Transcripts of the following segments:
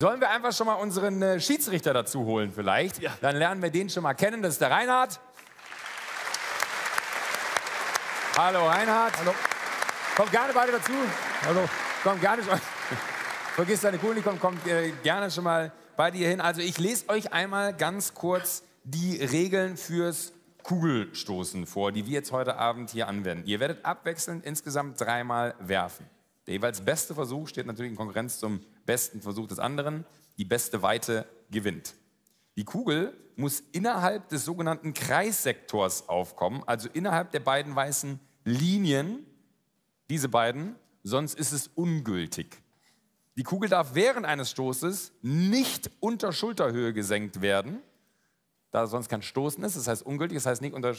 Sollen wir einfach schon mal unseren äh, Schiedsrichter dazu holen vielleicht? Ja. Dann lernen wir den schon mal kennen. Das ist der Reinhard. Hallo Reinhard. Hallo. Kommt gerne beide dazu. Hallo. Kommt gerne schon. Vergiss deine Kugeln, kommt, kommt äh, gerne schon mal bei dir hin. Also ich lese euch einmal ganz kurz die Regeln fürs Kugelstoßen vor, die wir jetzt heute Abend hier anwenden. Ihr werdet abwechselnd insgesamt dreimal werfen. Der jeweils beste Versuch steht natürlich in Konkurrenz zum besten Versuch des anderen. Die beste Weite gewinnt. Die Kugel muss innerhalb des sogenannten Kreissektors aufkommen, also innerhalb der beiden weißen Linien, diese beiden, sonst ist es ungültig. Die Kugel darf während eines Stoßes nicht unter Schulterhöhe gesenkt werden, da sonst kein Stoßen ist. Das heißt ungültig, das heißt nicht unter.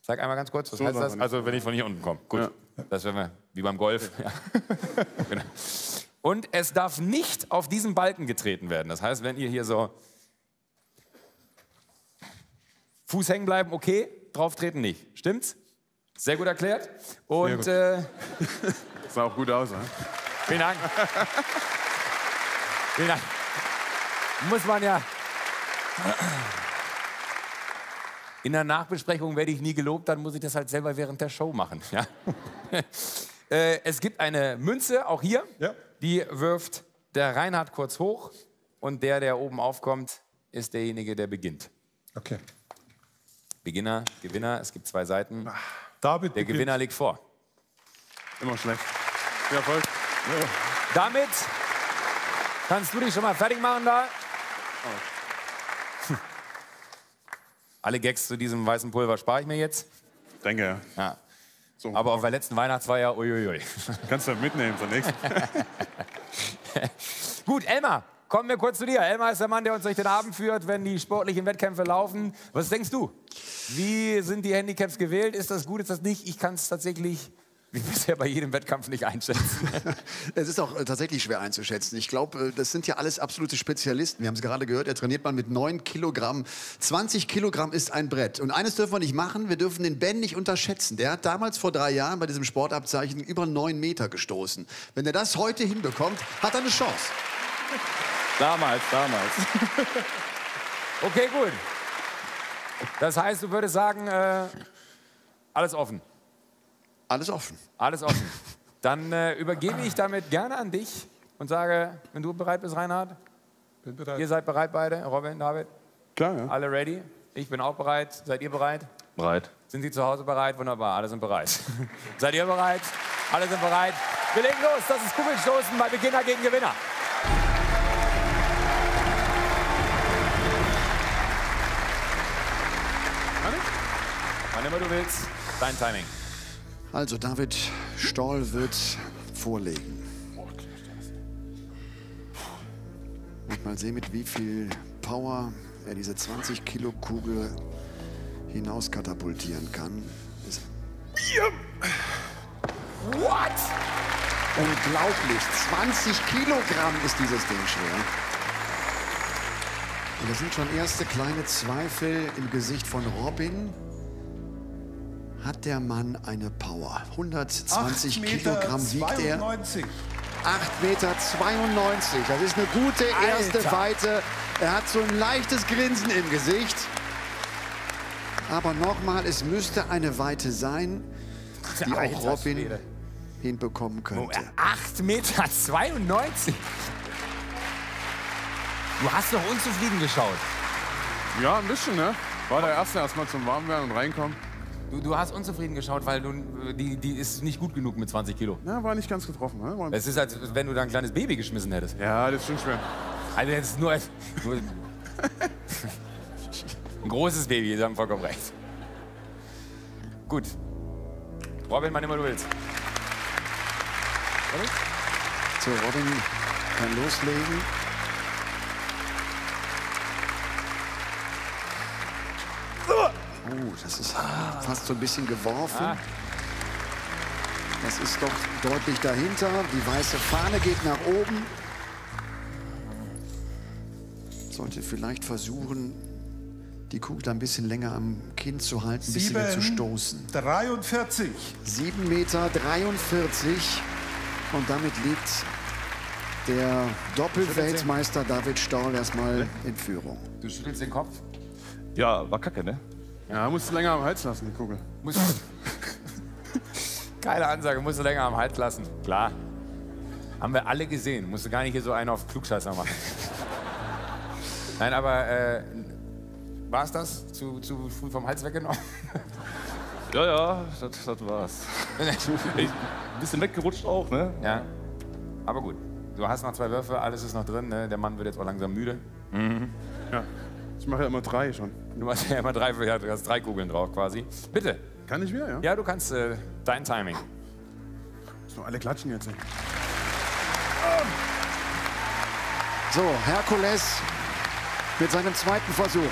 Sag einmal ganz kurz, was so heißt das? Also, wenn ich von hier unten komme. Gut, ja. das wären wir wie beim Golf. Ja. genau. Und es darf nicht auf diesen Balken getreten werden. Das heißt, wenn ihr hier so Fuß hängen bleiben, okay, drauf treten nicht. Stimmt's? Sehr gut erklärt. Und gut. Äh, sah auch gut aus, ne? Vielen Dank. Vielen Dank. Muss man ja. In der Nachbesprechung werde ich nie gelobt, dann muss ich das halt selber während der Show machen. Ja? Äh, es gibt eine Münze, auch hier. Ja. Die wirft der Reinhard kurz hoch und der, der oben aufkommt, ist derjenige, der beginnt. Okay. Beginner, Gewinner, es gibt zwei Seiten. David der beginnt. Gewinner liegt vor. Immer schlecht. Viel Erfolg. Damit kannst du dich schon mal fertig machen da. Oh. Alle Gags zu diesem weißen Pulver spare ich mir jetzt. Denke, ja. So. Aber auf der letzten Weihnachtsfeier, uiuiui. Kannst du mitnehmen zunächst. Gut, Elmar, kommen wir kurz zu dir. Elmar ist der Mann, der uns durch den Abend führt, wenn die sportlichen Wettkämpfe laufen. Was denkst du? Wie sind die Handicaps gewählt? Ist das gut, ist das nicht? Ich kann es tatsächlich wie bisher bei jedem Wettkampf nicht einschätzen. es ist auch äh, tatsächlich schwer einzuschätzen. Ich glaube, äh, das sind ja alles absolute Spezialisten. Wir haben es gerade gehört, er trainiert man mit 9 Kilogramm. 20 Kilogramm ist ein Brett. Und eines dürfen wir nicht machen, wir dürfen den Ben nicht unterschätzen. Der hat damals vor drei Jahren bei diesem Sportabzeichen über 9 Meter gestoßen. Wenn er das heute hinbekommt, hat er eine Chance. Damals, damals. okay, gut. Das heißt, du würdest sagen, äh, alles offen. Alles offen. Alles offen. Dann äh, übergebe ich damit gerne an dich und sage, wenn du bereit bist, Reinhard. Bin bereit. Ihr seid bereit beide, Robin, David? Klar, ja. Alle ready? Ich bin auch bereit. Seid ihr bereit? Bereit. Sind Sie zu Hause bereit? Wunderbar, alle sind bereit. seid ihr bereit? Alle sind bereit. Wir legen los. Das ist Kugelstoßen bei Beginner gegen Gewinner. Wann immer du willst, dein Timing. Also David Stoll wird vorlegen. Und mal sehen, mit wie viel Power er diese 20 Kilo Kugel hinauskatapultieren kann. What? Unglaublich. 20 Kilogramm ist dieses Ding schwer. Und da sind schon erste kleine Zweifel im Gesicht von Robin hat der Mann eine Power. 120 Kilogramm wiegt er. 8,92 Meter. 92. Das ist eine gute erste Alter. Weite. Er hat so ein leichtes Grinsen im Gesicht. Aber nochmal, es müsste eine Weite sein, die auch Robin hinbekommen könnte. 8,92 Meter. Du hast doch unzufrieden geschaut. Ja, ein bisschen, ne? War der Erste erstmal zum Warmwerden und reinkommen. Du, du, hast unzufrieden geschaut, weil du, die, die ist nicht gut genug mit 20 Kilo. Ja, war nicht ganz getroffen. Ne? Es ist, als wenn du da ein kleines Baby geschmissen hättest. Ja, das stimmt schwer. Also jetzt nur, nur ein großes Baby, Sie haben vollkommen recht. Gut. Robin, wann immer du willst. Robin? So, Robin kann loslegen. Oh, das ist fast so ein bisschen geworfen. Ah. Das ist doch deutlich dahinter. Die weiße Fahne geht nach oben. Sollte vielleicht versuchen, die Kugel ein bisschen länger am Kinn zu halten, ein bisschen mehr zu stoßen. 43. 7 Meter 43. Und damit liegt der Doppelweltmeister David Stahl erstmal in Führung. Du schüttelst den Kopf? Ja, war kacke, ne? Ja, musst du länger am Hals lassen, die Kugel. Musst Keine Ansage, musst du länger am Hals lassen. Klar. Haben wir alle gesehen. Musst du gar nicht hier so einen auf Klugscheißer machen. Nein, aber äh, war es das? Zu, zu früh vom Hals weggenommen? Ja, ja, das, das war's. Ein bisschen weggerutscht auch, ne? ja. Aber gut. Du hast noch zwei Würfe, alles ist noch drin. Ne? Der Mann wird jetzt auch langsam müde. Ja. Ich mache ja immer drei schon. Du hast ja immer drei, ja, du hast drei Kugeln drauf quasi. Bitte. Kann ich wieder, ja? Ja, du kannst äh, dein Timing. So, alle klatschen jetzt. So, Herkules mit seinem zweiten Versuch.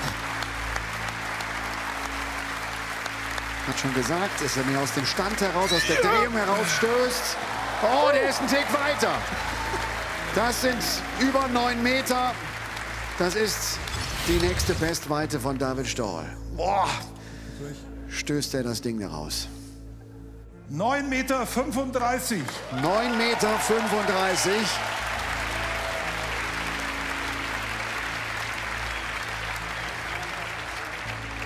Hat schon gesagt, dass er mir aus dem Stand heraus, aus der Drehung heraus stößt. Oh, der ist ein Tick weiter. Das sind über neun Meter. Das ist die nächste Bestweite von David Stoll. Boah, stößt er das Ding da raus. 9,35 Meter. 9,35 Meter.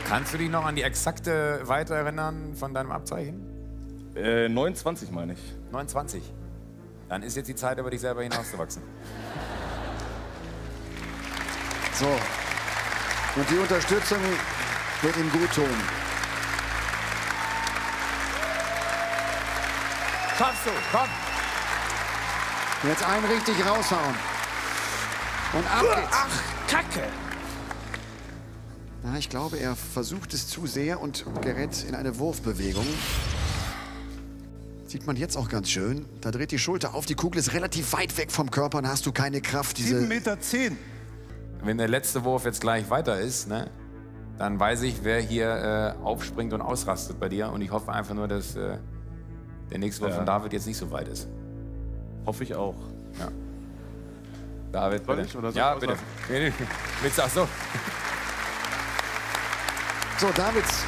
Kannst du dich noch an die exakte Weite erinnern von deinem Abzeichen? Äh, 29 meine ich. 29. Dann ist jetzt die Zeit, über dich selber hinauszuwachsen. So. Und die Unterstützung wird ihm gut tun. Schaffst du, komm! Jetzt einen richtig raushauen. Und ab geht's. Ach, Kacke! Na, ich glaube, er versucht es zu sehr und gerät in eine Wurfbewegung. Sieht man jetzt auch ganz schön. Da dreht die Schulter auf. Die Kugel ist relativ weit weg vom Körper. Dann hast du keine Kraft. 7,10 Diese Meter. Wenn der letzte Wurf jetzt gleich weiter ist, ne, dann weiß ich, wer hier äh, aufspringt und ausrastet bei dir. Und ich hoffe einfach nur, dass äh, der nächste Wurf Ja. von David jetzt nicht so weit ist. Hoffe ich auch. David, Soll bitte. ich oder soll ja, ich bitte. Willst du, ach so. so, Davids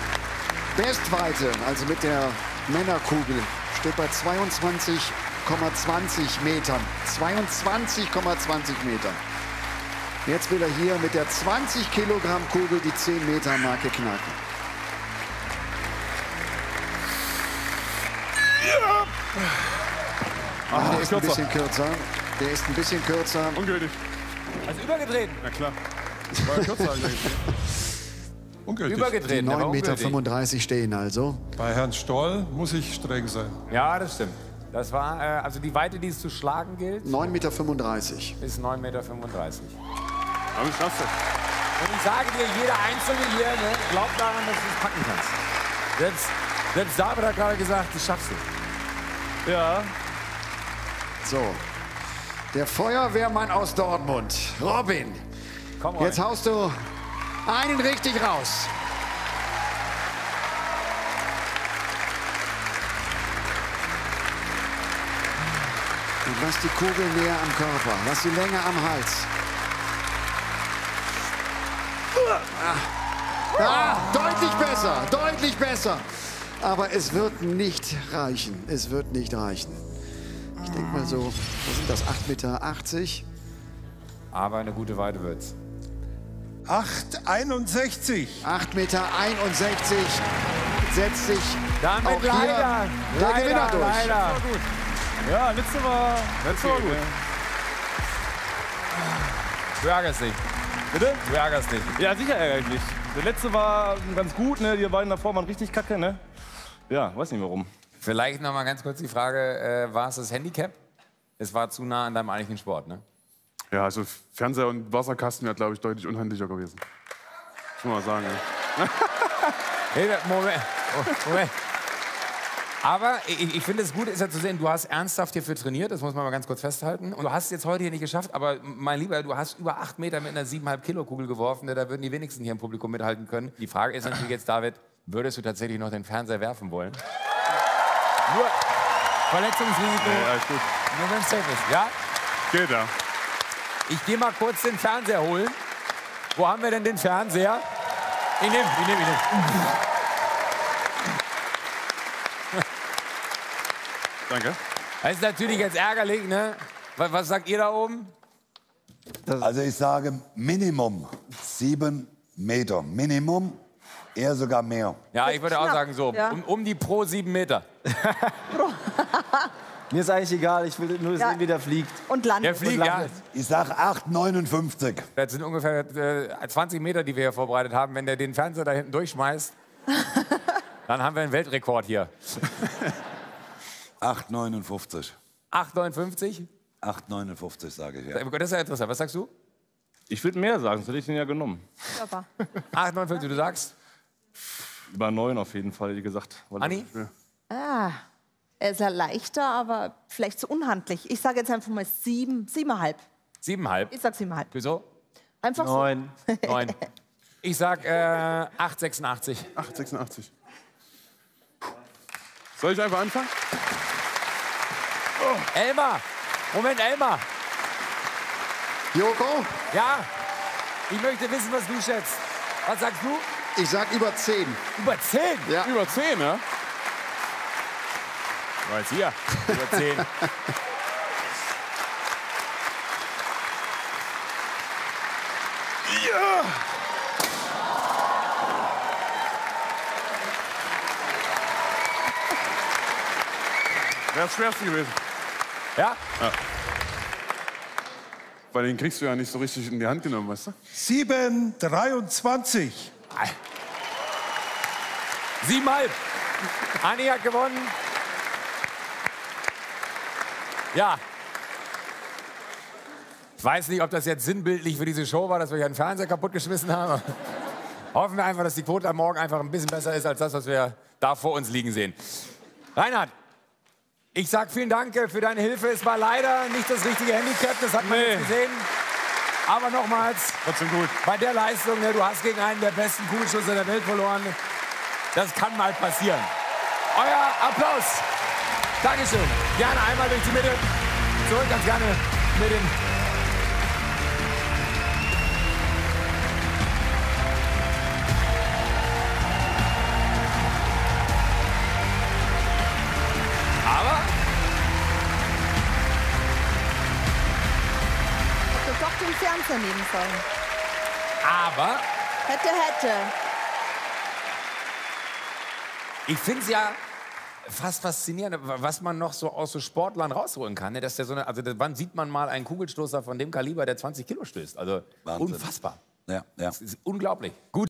Bestweite, also mit der Männerkugel, steht bei 22,20 Metern. 22,20 Metern. Jetzt will er hier mit der 20 Kilogramm Kugel die 10 Meter Marke knacken. Ah, der ist ein bisschen kürzer. Der ist ein bisschen kürzer. Ungültig. Also übergedreht. Na klar. War ja kürzer eigentlich. Ungültig. Übergedreht. aber 9,35 Meter ungültig. 35 stehen also. Bei Herrn Stoll muss ich streng sein. Ja, das stimmt. Das war, äh, also die Weite, die es zu schlagen gilt, 9,35 Meter. ist 9,35 Meter. Aber ich schaff's ja. Und ich sage dir, jeder Einzelne hier, ne, glaubt daran, dass du es packen kannst. Selbst, selbst David hat gerade gesagt, das schaffst du. Ja, So. Der Feuerwehrmann aus Dortmund, Robin. Komm rein. Jetzt haust du einen richtig raus. Und lass die Kugel näher am Körper. Lass sie länger am Hals. Ah, ah, deutlich besser, deutlich besser. Aber es wird nicht reichen. Es wird nicht reichen. Ich denke mal so, was sind das? 8,80 Meter? Aber eine gute Weite wird's. 8,61. 8,61 Meter setzt sich Damit auch hier leider, der leider, Gewinner durch. leider. ja, letzte war, letzte war gut. Du ärgerst dich. Bitte? Du ärgerst dich. Ja, sicher ärgere ich mich. Der letzte war ganz gut, ne? Die beiden davor waren richtig kacke, ne? Ja, weiß nicht warum. Vielleicht noch mal ganz kurz die Frage, äh, war es das Handicap? Es war zu nah an deinem eigentlichen Sport, ne? Ja, also Fernseher und Wasserkasten wäre, glaube ich, deutlich unhandlicher gewesen. Muss man mal sagen. Ja. Hey, Moment. Oh, Moment. Aber ich, ich finde es gut, ist ja zu sehen, du hast ernsthaft hierfür trainiert, das muss man mal ganz kurz festhalten. Und du hast es jetzt heute hier nicht geschafft, aber mein Lieber, du hast über acht Meter mit einer 7,5 Kilo Kugel geworfen, da würden die wenigsten hier im Publikum mithalten können. Die Frage ist natürlich jetzt, David, würdest du tatsächlich noch den Fernseher werfen wollen? Nur Verletzungsrisiko, Ja, alles gut. nur wenn es safe ist. Ja? Geht ja. Ich gehe mal kurz den Fernseher holen. Wo haben wir denn den Fernseher? Ich nehme, ich nehme, ich nehme. Danke. Das ist natürlich jetzt ärgerlich, ne? Was, sagt ihr da oben? Also ich sage Minimum sieben Meter. Minimum, eher sogar mehr. Ja, ich würde auch sagen so, ja. um, um die pro sieben Meter. Mir ist eigentlich egal, ich will nur Ja. sehen, wie der fliegt. Und landet. Der fliegt, ja. Ich sage 8,59. Das sind ungefähr äh, 20 Meter, die wir hier vorbereitet haben. Wenn der den Fernseher da hinten durchschmeißt, dann haben wir einen Weltrekord hier. 8,59. 8,59? 8,59 sage ich, ja. Das ist ja interessant. Was sagst du? Ich würde mehr sagen, sonst hätte ich den ja genommen. Aber 8,59, du sagst? Über neun auf jeden Fall, wie gesagt. Anni? ah, er ist ja leichter, aber vielleicht zu unhandlich. Ich sage jetzt einfach mal sieben, siebeneinhalb. Siebeneinhalb. Ich sag siebeneinhalb. Wieso? Einfach so. Neun. Neun. Ich sag äh, 8,86. 8,86. Soll ich einfach anfangen? Elmar! Moment, Elmar! Joko, Ja, ich möchte wissen, was du schätzt. Was sagst du? ich sag über 10. Über 10? Ja. Über 10, ja? Was hier? Über 10. Wäre das schwerste gewesen. Ja? Weil den kriegst du ja nicht so richtig in die Hand genommen, weißt du? 7,23. Siebenhalb. Anni hat gewonnen. Ja. Ich weiß nicht, ob das jetzt sinnbildlich für diese Show war, dass wir hier einen Fernseher kaputtgeschmissen haben. Hoffen wir einfach, dass die Quote am Morgen einfach ein bisschen besser ist als das, was wir da vor uns liegen sehen. Reinhard, ich sag vielen Dank äh, für deine Hilfe. Es war leider nicht das richtige Handicap, das hat man Nee. jetzt gesehen. Aber nochmals, Trotzdem gut. bei der Leistung, ne, du hast gegen einen der besten Kugelschüsse der Welt verloren. Das kann mal passieren. Euer Applaus. Dankeschön. Gerne einmal durch die Mitte. Zurück ganz gerne mit den. Fernseher nehmen sollen. Aber Hätte, hätte. ich finde es ja fast faszinierend, was man noch so aus so Sportlern rausholen kann. Ne? Dass der so eine, also wann sieht man mal einen Kugelstoßer von dem Kaliber, der 20 Kilo stößt? Also Wahnsinn. unfassbar. Ja, ja. Das ist unglaublich. Gut.